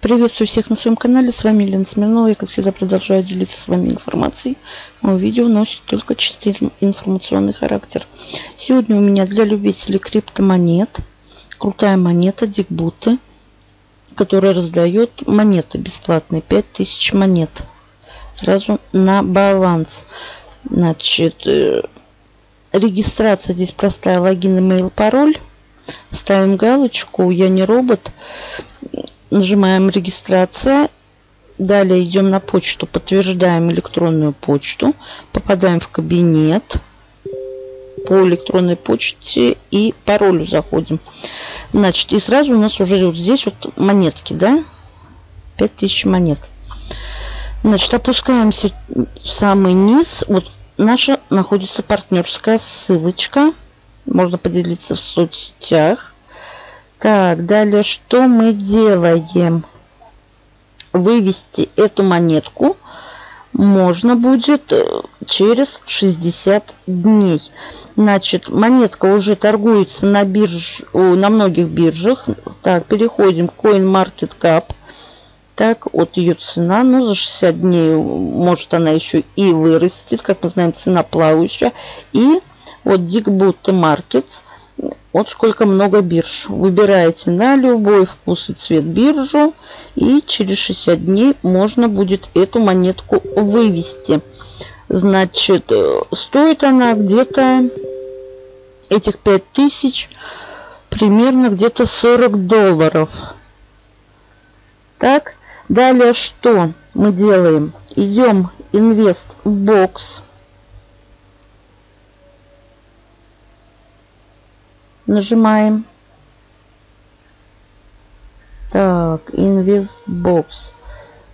Приветствую всех на своем канале. С вами Елена Смирнова. Я, как всегда, продолжаю делиться с вами информацией. Мое видео носит только чисто информационный характер. Сегодня у меня для любителей криптомонет крутая монета Дикбуты, которая раздает монеты бесплатные. 5000 монет. Сразу на баланс. Значит, э, регистрация здесь простая. Логин, имейл, пароль. Ставим галочку «Я не робот». Нажимаем «Регистрация». Далее идем на почту, подтверждаем электронную почту. Попадаем в кабинет по электронной почте и паролю заходим. Значит, и сразу у нас уже вот здесь вот монетки, да? 5000 монет. Значит, опускаемся в самый низ. Вот наша находится партнерская ссылочка. Можно поделиться в соцсетях. Так, далее что мы делаем? Вывести эту монетку можно будет э, через 60 дней. Значит, монетка уже торгуется на бирж, на многих биржах. Так, переходим к CoinMarketCap. Так, вот ее цена, ну, за 60 дней может она еще и вырастет. Как мы знаем, цена плавающая. И вот Digbut Markets – вот сколько много бирж. Выбираете на любой вкус и цвет биржу. И через 60 дней можно будет эту монетку вывести. Значит, э, стоит она где-то этих 5000 примерно где-то 40 долларов. Так, далее что мы делаем? Идем инвест в бокс. Нажимаем. Так, инвестбокс.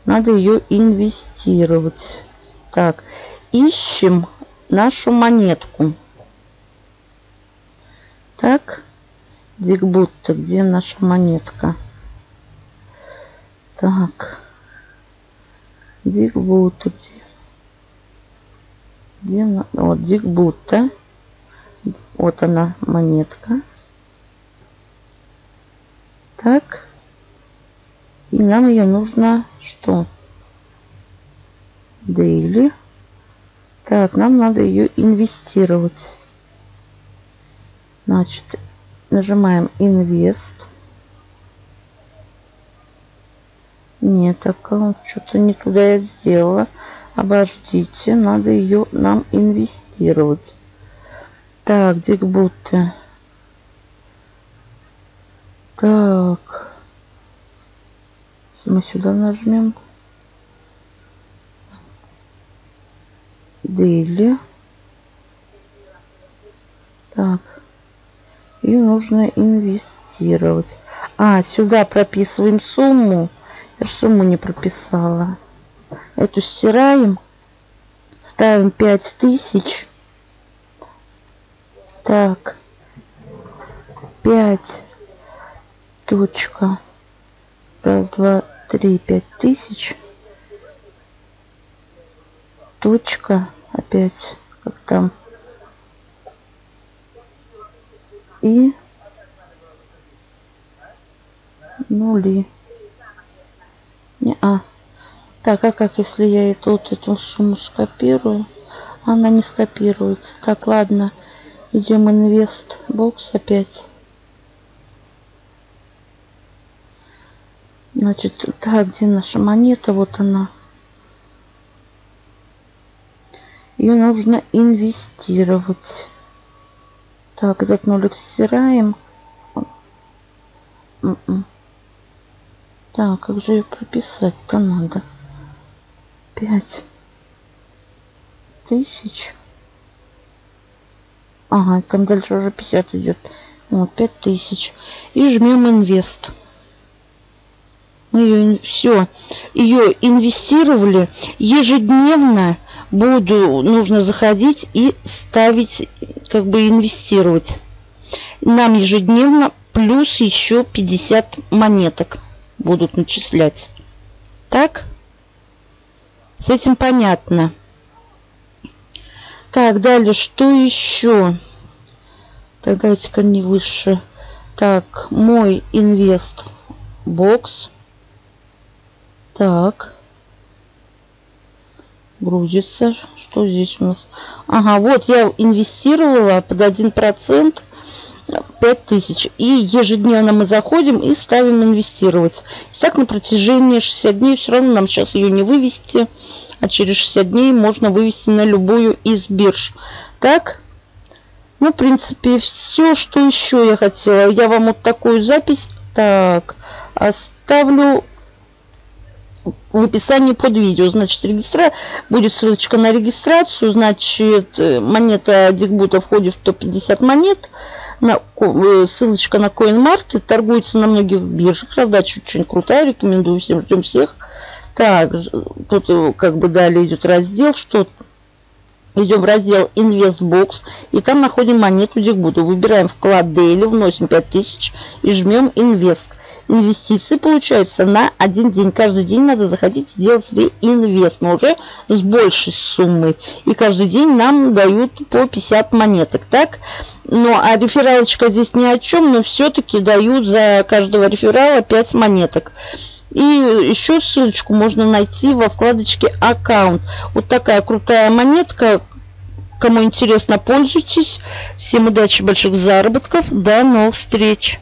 Надо ее инвестировать. Так, ищем нашу монетку. Так, Дикбутта, где наша монетка? Так, Дикбутта, где? Где? Вот, Дикбутта. Вот она, монетка. Так. И нам ее нужно что? Daily. Так, нам надо ее инвестировать. Значит, нажимаем Invest. Нет, аккаунт что-то не туда я сделала. Обождите, надо ее нам инвестировать. Так, дикбуты. Так. Мы сюда нажмем. Дели. Так. И нужно инвестировать. А, сюда прописываем сумму. Я сумму не прописала. Эту стираем. Ставим 5000. Так. Пять. Точка. Раз, два, три, пять тысяч. Точка. Опять. Как там. И нули. Не, а. Так, а как если я эту, вот эту сумму скопирую? Она не скопируется. Так, ладно. Идем инвест бокс опять. Значит, так, где наша монета? Вот она. Ее нужно инвестировать. Так, этот нолик стираем. М-м. Так, как же ее прописать-то надо? Пять тысяч. Ага, там дальше уже 50 идет. Вот, 5000. И жмем инвест. Мы ее все, ее инвестировали. Ежедневно буду, нужно заходить и ставить, как бы инвестировать. Нам ежедневно плюс еще 50 монеток будут начислять. Так? С этим понятно. Так, далее, что еще? Так, давайте-ка не выше. Так, мой инвест бокс. Так. Грузится. Что здесь у нас? Ага, вот я инвестировала под 1% 5000. И ежедневно мы заходим и ставим инвестировать. И так на протяжении 60 дней все равно нам сейчас ее не вывести. А через 60 дней можно вывести на любую из бирж. Так. Ну, в принципе, все, что еще я хотела. Я вам вот такую запись так оставлю в описании под видео. Значит, регистра... будет ссылочка на регистрацию. Значит, э, монета Дигбута входит в 150 монет. На... Э, ссылочка на CoinMarket. Торгуется на многих биржах. Раздача очень крутая. Рекомендую всем. Ждем всех. Так, тут э, как бы далее идет раздел. Что Идем в раздел InvestBox и там находим монету Дигбута. Выбираем вклад Daily, вносим 5000 и жмем Invest инвестиции получается на один день. Каждый день надо заходить и делать себе инвест, но уже с большей суммой. И каждый день нам дают по 50 монеток, так? Ну, а рефералочка здесь ни о чем, но все-таки дают за каждого реферала 5 монеток. И еще ссылочку можно найти во вкладочке аккаунт. Вот такая крутая монетка. Кому интересно, пользуйтесь. Всем удачи, больших заработков. До новых встреч.